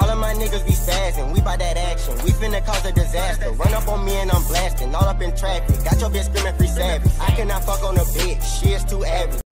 All of my niggas be spazzing, we buy that action. We finna cause a disaster. Run up on me and I'm blasting, all up in traffic. Got your bitch screaming free savage. I cannot fuck on a bitch, she is too average.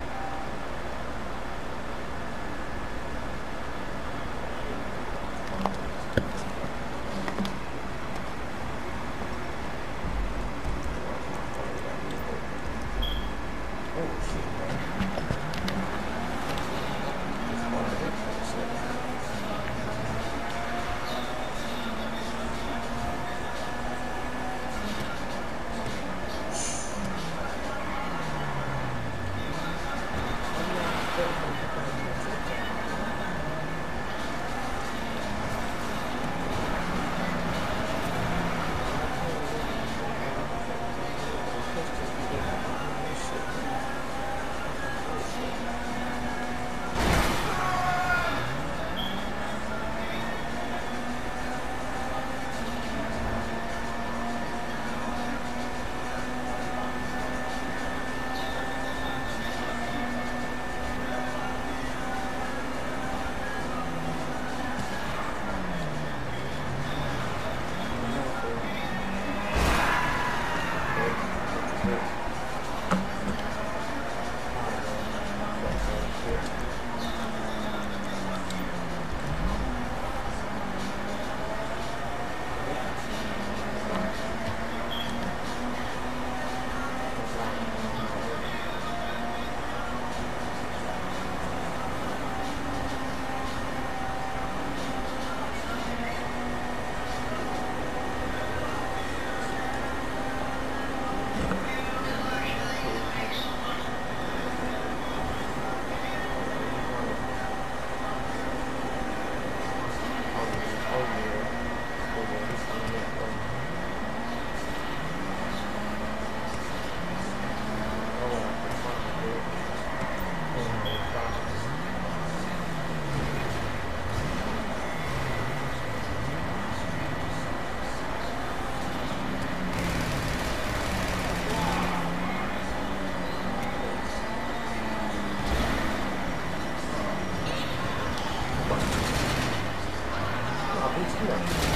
Não.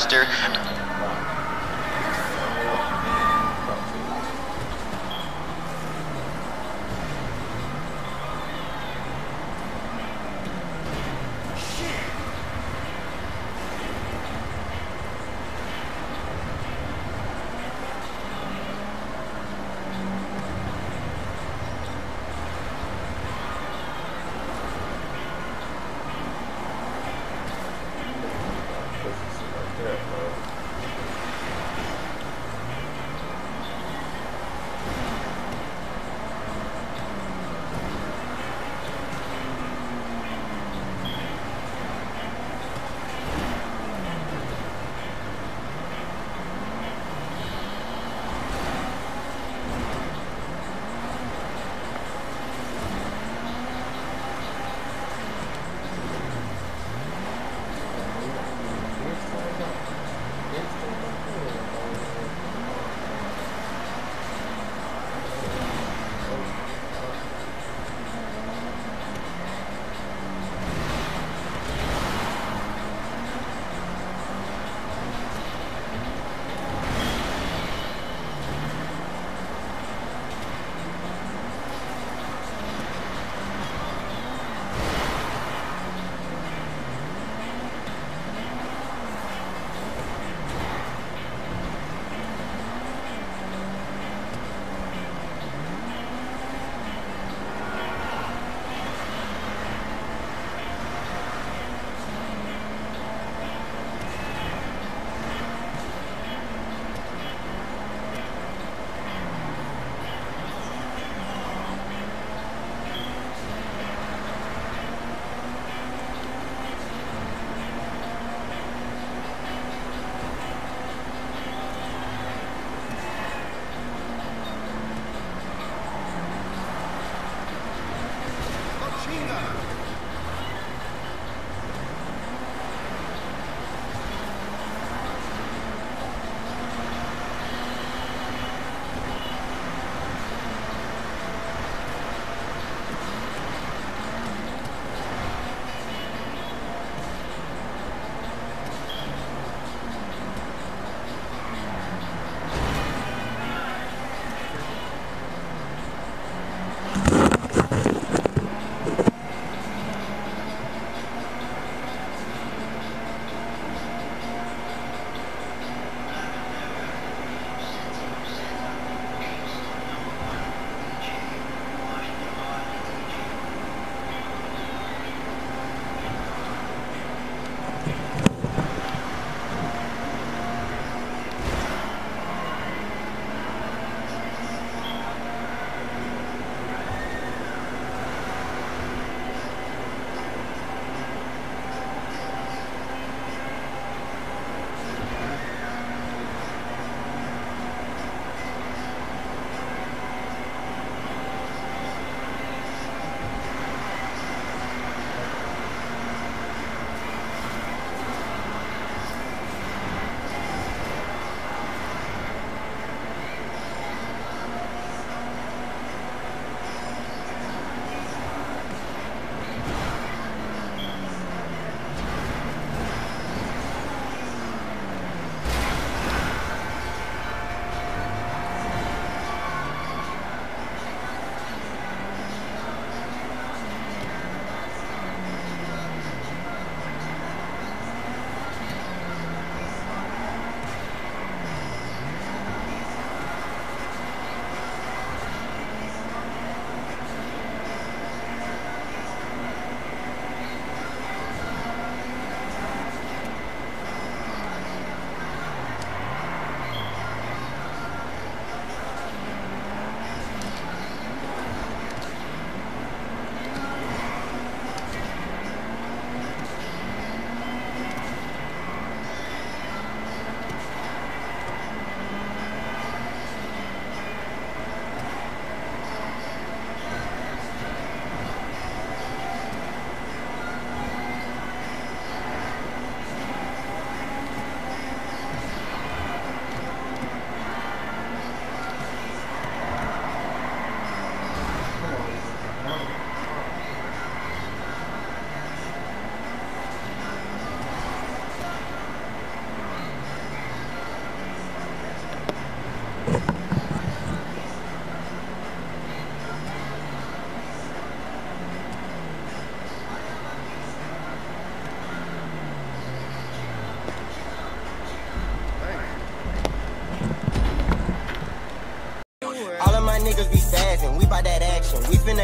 It's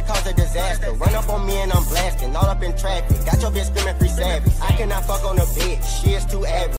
cause a disaster. Run up on me and I'm blasting. All up in traffic. Got your bitch screaming free savage. I cannot fuck on a bitch. She is too average.